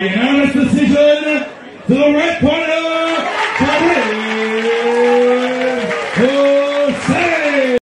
The unanimous decision to the red corner, Javier Jose.